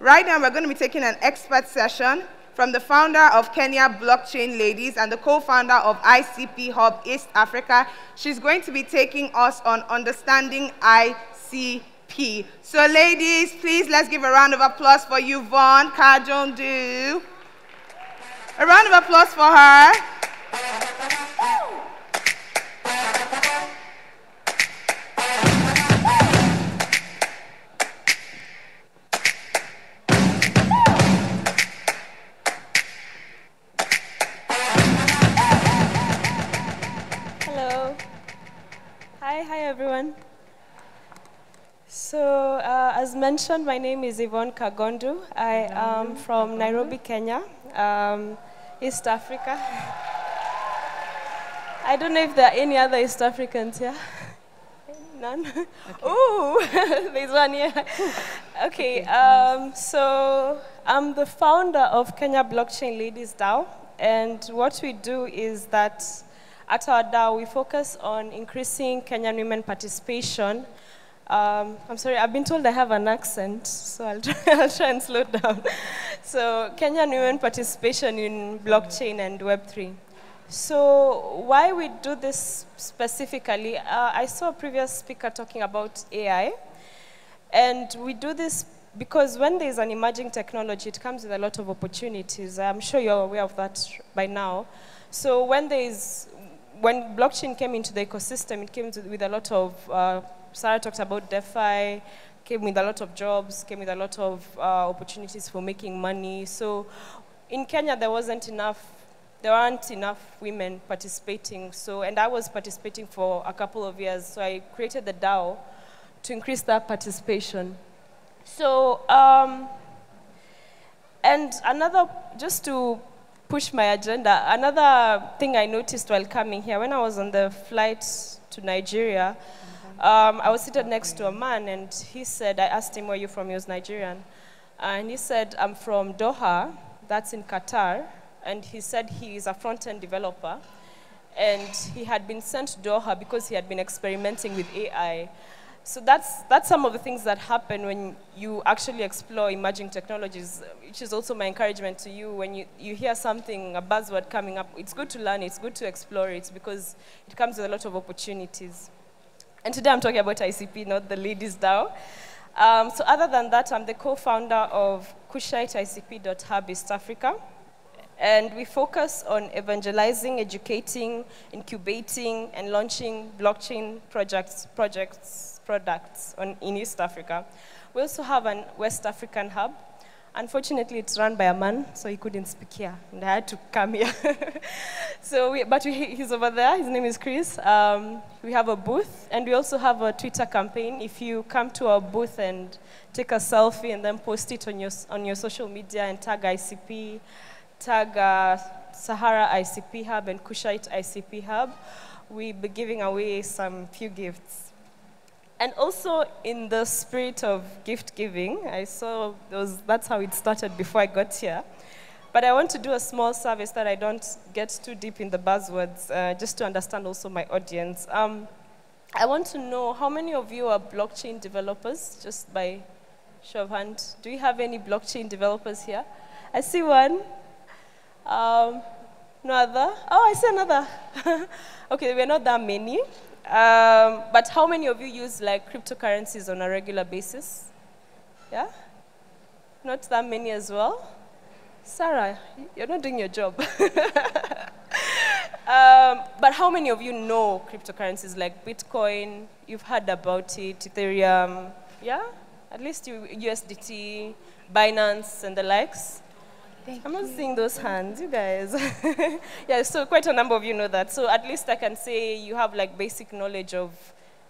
Right now, we're going to be taking an expert session from the founder of Kenya Blockchain Ladies and the co-founder of ICP Hub East Africa. She's going to be taking us on understanding ICP. So ladies, please let's give a round of applause for Yvonne Kagondu. A round of applause for her. Mentioned, my name is Yvonne Kagondu. I am from Nairobi, Kenya, um, East Africa. I don't know if there are any other East Africans here. None? Ooh, there's one here. Okay, um, so I'm the founder of Kenya Blockchain Ladies DAO, and what we do is that at our DAO, we focus on increasing Kenyan women participation. Um, I'm sorry, I've been told I have an accent, so I'll try, I'll try and slow down. So, Kenyan women participation in blockchain and Web3. So, why we do this specifically? Uh, I saw a previous speaker talking about AI, and we do this because when there's an emerging technology, it comes with a lot of opportunities. I'm sure you're aware of that by now. So, when there's when blockchain came into the ecosystem, it came with a lot of, uh, Sarah talked about DeFi, came with a lot of jobs, came with a lot of uh, opportunities for making money. So in Kenya, there wasn't enough, there aren't enough women participating. So, and I was participating for a couple of years. So I created the DAO to increase that participation. So, um, and another, just to push my agenda. Another thing I noticed while coming here, when I was on the flight to Nigeria, um, I was seated next to a man, and he said, I asked him, where you from? He was Nigerian. And he said, I'm from Doha, that's in Qatar. And he said he is a front-end developer. And he had been sent to Doha because he had been experimenting with AI. So that's, that's some of the things that happen when you actually explore emerging technologies, which is also my encouragement to you. When you, you hear something, a buzzword coming up, it's good to learn it's good to explore it because it comes with a lot of opportunities. And today I'm talking about ICP, not the Ladies DAO. Um, so other than that, I'm the co-founder of Kushite ICP Hub East Africa. And we focus on evangelizing, educating, incubating, and launching blockchain projects, projects products on, in East Africa. We also have an West African hub. Unfortunately, it's run by a man, so he couldn't speak here, and I had to come here. so, we, but we, he's over there. His name is Chris. Um, we have a booth, and we also have a Twitter campaign. If you come to our booth and take a selfie and then post it on your on your social media and tag ICP, tag uh, Sahara ICP Hub and Kushite ICP Hub, we'll be giving away some few gifts. And also in the spirit of gift giving, I saw those, that's how it started before I got here. But I want to do a small service that I don't get too deep in the buzzwords, uh, just to understand also my audience. Um, I want to know how many of you are blockchain developers, just by show of hand. Do you have any blockchain developers here? I see one. Um, no other? Oh, I see another. okay, we're not that many. Um, but how many of you use like cryptocurrencies on a regular basis? Yeah? Not that many as well? Sarah, you're not doing your job. um, but how many of you know cryptocurrencies like Bitcoin? You've heard about it, Ethereum, yeah? At least USDT, Binance, and the likes. Thank I'm not you. seeing those hands, you guys. yeah, so quite a number of you know that. So at least I can say you have like basic knowledge of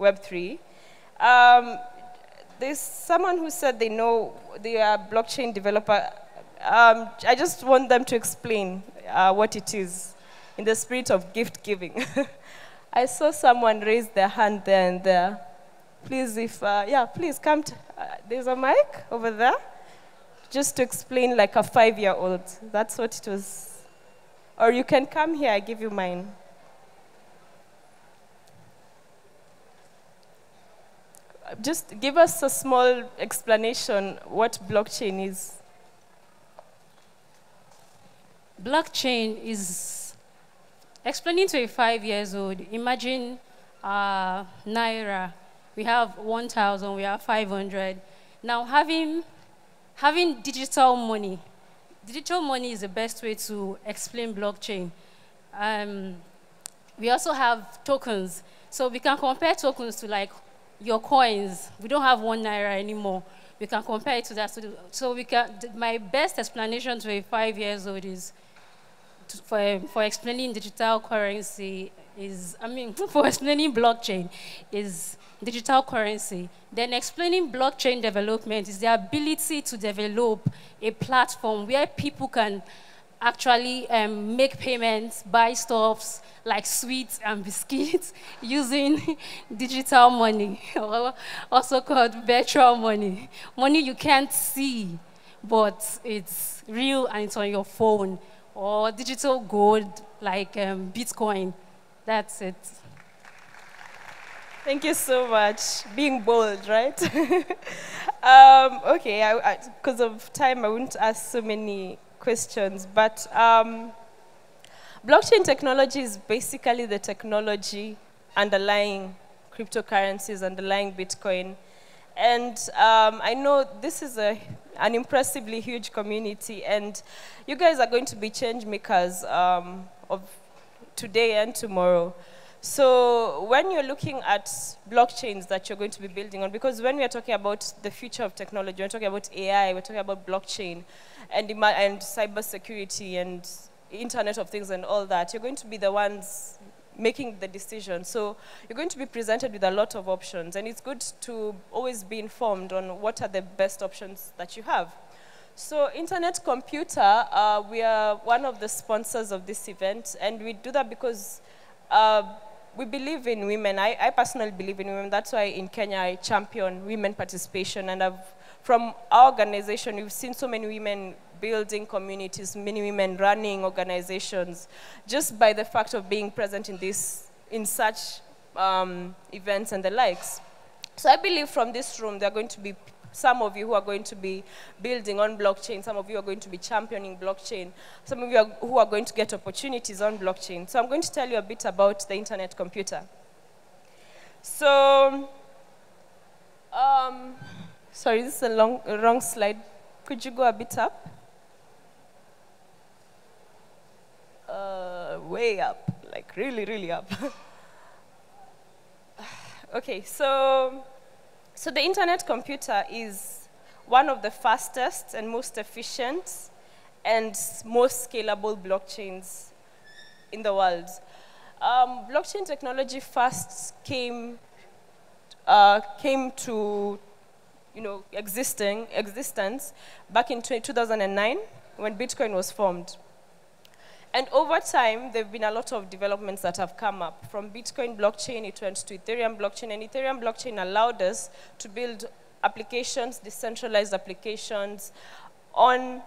Web3. Um, there's someone who said they know they are blockchain developer. Um, I just want them to explain uh, what it is in the spirit of gift giving. I saw someone raise their hand there and there. Please, if, uh, yeah, please come. To, uh, there's a mic over there just to explain like a five-year-old. That's what it was. Or you can come here, I give you mine. just give us a small explanation what blockchain is. Blockchain is explaining to a five years old. Imagine uh, Naira. We have 1,000, we have 500. Now having, having digital money, digital money is the best way to explain blockchain. Um, we also have tokens. So we can compare tokens to like your coins. We don't have one naira anymore. We can compare it to that. So, we can, my best explanation to a five years old is to, for, for explaining digital currency is, I mean, for explaining blockchain is digital currency. Then explaining blockchain development is the ability to develop a platform where people can actually um, make payments, buy stuffs like sweets and biscuits using digital money, also called virtual money. Money you can't see, but it's real and it's on your phone, or digital gold like um, Bitcoin. That's it. Thank you so much. Being bold, right? um, okay, because of time, I won't ask so many questions, but um, blockchain technology is basically the technology underlying cryptocurrencies, underlying Bitcoin. And um, I know this is a, an impressively huge community, and you guys are going to be change makers um, of today and tomorrow. So when you're looking at blockchains that you're going to be building on, because when we are talking about the future of technology, we're talking about AI, we're talking about blockchain, and, and cybersecurity and Internet of Things and all that, you're going to be the ones making the decision. So you're going to be presented with a lot of options, and it's good to always be informed on what are the best options that you have. So Internet Computer, uh, we are one of the sponsors of this event, and we do that because uh, we believe in women. I, I, personally believe in women. That's why in Kenya I champion women participation. And I've, from our organization, we've seen so many women building communities, many women running organizations, just by the fact of being present in, this, in such um, events and the likes. So I believe from this room, there are going to be some of you who are going to be building on blockchain, some of you are going to be championing blockchain, some of you are, who are going to get opportunities on blockchain. So I'm going to tell you a bit about the internet computer. So, um, sorry, this is a, long, wrong slide. Could you go a bit up? Uh, way up, like really, really up. okay, so so the internet computer is one of the fastest and most efficient and most scalable blockchains in the world. Um, blockchain technology first came, uh, came to you know, existing, existence back in 2009 when Bitcoin was formed. And over time, there have been a lot of developments that have come up. From Bitcoin blockchain, it went to Ethereum blockchain, and Ethereum blockchain allowed us to build applications, decentralized applications, on,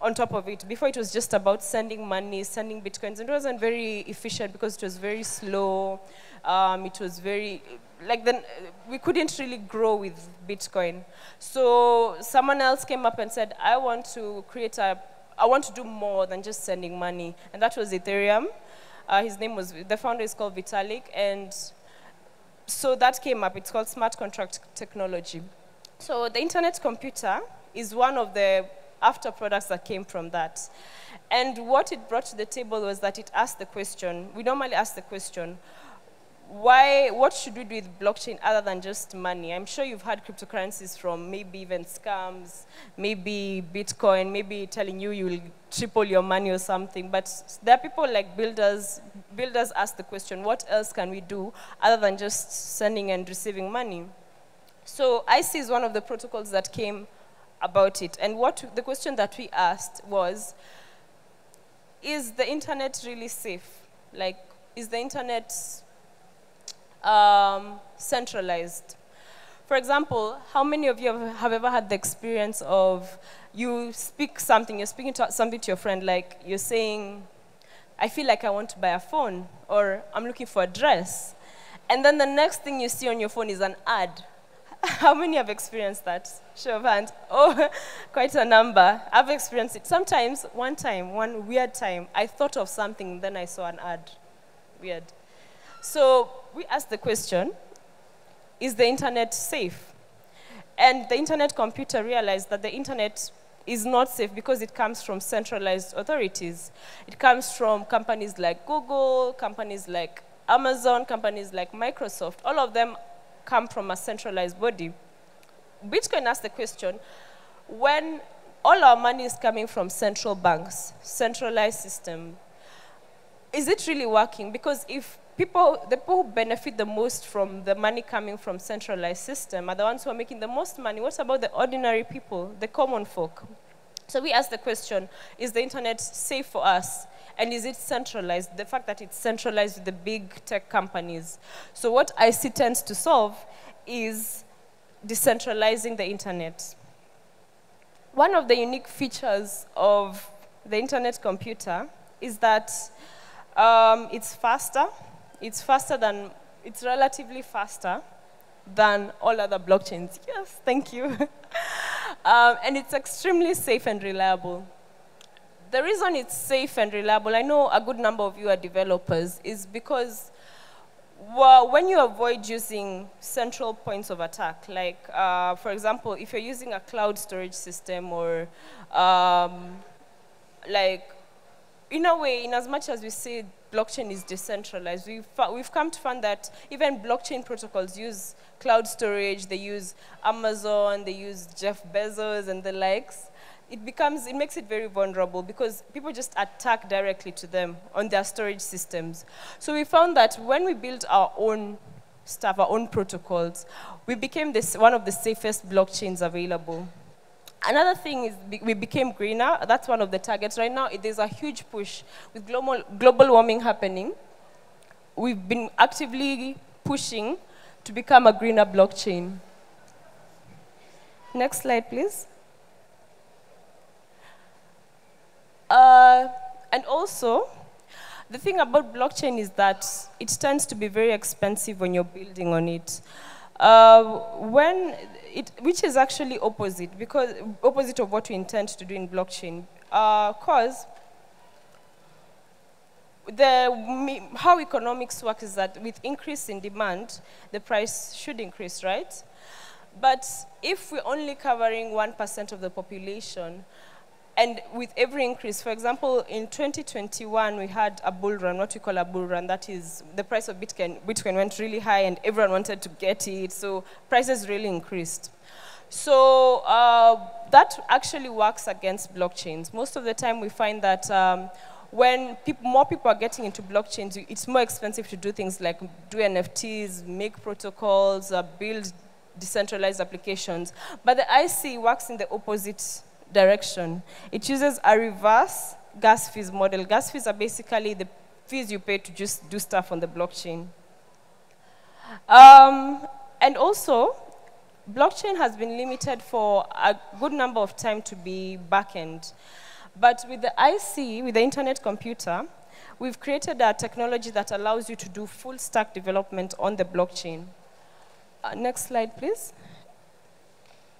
on top of it. Before, it was just about sending money, sending Bitcoins, and it wasn't very efficient because it was very slow. Um, it was very, like, then we couldn't really grow with Bitcoin. So someone else came up and said, I want to create a I want to do more than just sending money. And that was Ethereum. Uh, his name was, the founder is called Vitalik. And so that came up. It's called smart contract technology. So the internet computer is one of the after products that came from that. And what it brought to the table was that it asked the question, we normally ask the question, why, what should we do with blockchain other than just money? I'm sure you've had cryptocurrencies from maybe even scams, maybe Bitcoin, maybe telling you you'll triple your money or something. But there are people like builders, builders ask the question, what else can we do other than just sending and receiving money? So IC is one of the protocols that came about it. And what the question that we asked was, is the internet really safe? Like, is the internet um, centralized. For example, how many of you have ever had the experience of you speak something, you're speaking to something to your friend, like you're saying, I feel like I want to buy a phone, or I'm looking for a dress. And then the next thing you see on your phone is an ad. How many have experienced that? Show of hands. Oh, quite a number. I've experienced it. Sometimes, one time, one weird time, I thought of something, then I saw an ad. Weird. So we asked the question, is the internet safe? And the internet computer realized that the internet is not safe because it comes from centralized authorities. It comes from companies like Google, companies like Amazon, companies like Microsoft. All of them come from a centralized body. Bitcoin asked the question, when all our money is coming from central banks, centralized system, is it really working? Because if people, the people who benefit the most from the money coming from centralized system are the ones who are making the most money. What about the ordinary people, the common folk? So we ask the question, is the internet safe for us? And is it centralized? The fact that it's centralized with the big tech companies. So what IC tends to solve is decentralizing the internet. One of the unique features of the internet computer is that um, it's faster. It's faster than, it's relatively faster than all other blockchains. Yes, thank you. um, and it's extremely safe and reliable. The reason it's safe and reliable, I know a good number of you are developers, is because well, when you avoid using central points of attack, like, uh, for example, if you're using a cloud storage system or um, like, in a way, in as much as we say blockchain is decentralized, we've, we've come to find that even blockchain protocols use cloud storage, they use Amazon, they use Jeff Bezos and the likes it becomes, it makes it very vulnerable because people just attack directly to them on their storage systems. So we found that when we built our own stuff, our own protocols, we became this, one of the safest blockchains available. Another thing is we became greener. That's one of the targets. Right now, there's a huge push with global, global warming happening. We've been actively pushing to become a greener blockchain. Next slide, please. Uh, and also, the thing about blockchain is that it tends to be very expensive when you're building on it. Uh, when it, which is actually opposite, because opposite of what we intend to do in blockchain. Because uh, the, how economics works is that with increase in demand, the price should increase, right? But if we're only covering 1% of the population, and with every increase, for example, in 2021, we had a bull run, what we call a bull run. That is, the price of Bitcoin, Bitcoin went really high and everyone wanted to get it, so prices really increased. So uh, that actually works against blockchains. Most of the time, we find that um, when more people are getting into blockchains, it's more expensive to do things like do NFTs, make protocols, uh, build decentralized applications. But the IC works in the opposite direction. It uses a reverse gas fees model. Gas fees are basically the fees you pay to just do stuff on the blockchain. Um, and also, blockchain has been limited for a good number of time to be backend. But with the IC, with the internet computer, we've created a technology that allows you to do full stack development on the blockchain. Uh, next slide, please.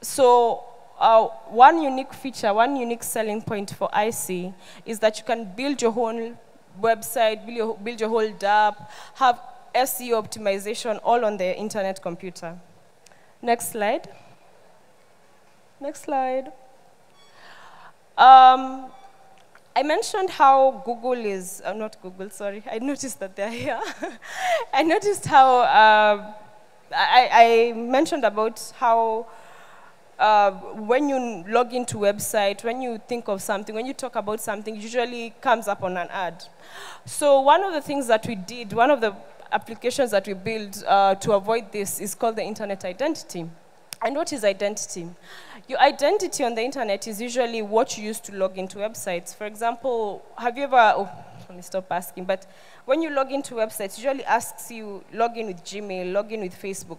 So uh, one unique feature, one unique selling point for IC is that you can build your own website, build your, build your whole DApp, have SEO optimization all on the internet computer. Next slide. Next slide. Um, I mentioned how Google is, uh, not Google, sorry, I noticed that they're here. I noticed how, uh, I, I mentioned about how uh, when you log into website, when you think of something, when you talk about something, usually comes up on an ad. So one of the things that we did, one of the applications that we built uh, to avoid this is called the internet identity. And what is identity? Your identity on the internet is usually what you use to log into websites. For example, have you ever, oh, me stop asking, but when you log into websites, usually asks you log in with Gmail, log in with Facebook.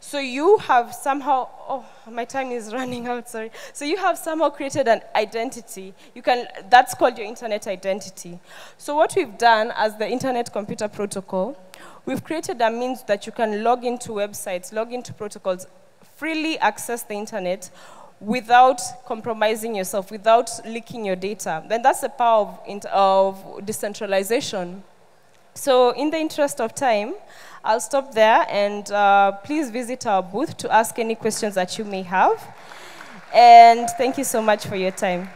So you have somehow, oh, my time is running out, sorry. So you have somehow created an identity. You can, that's called your internet identity. So what we've done as the Internet Computer Protocol, we've created a means that you can log into websites, log into protocols freely access the internet without compromising yourself, without leaking your data. Then that's the power of, of decentralization. So in the interest of time, I'll stop there and uh, please visit our booth to ask any questions that you may have. And thank you so much for your time.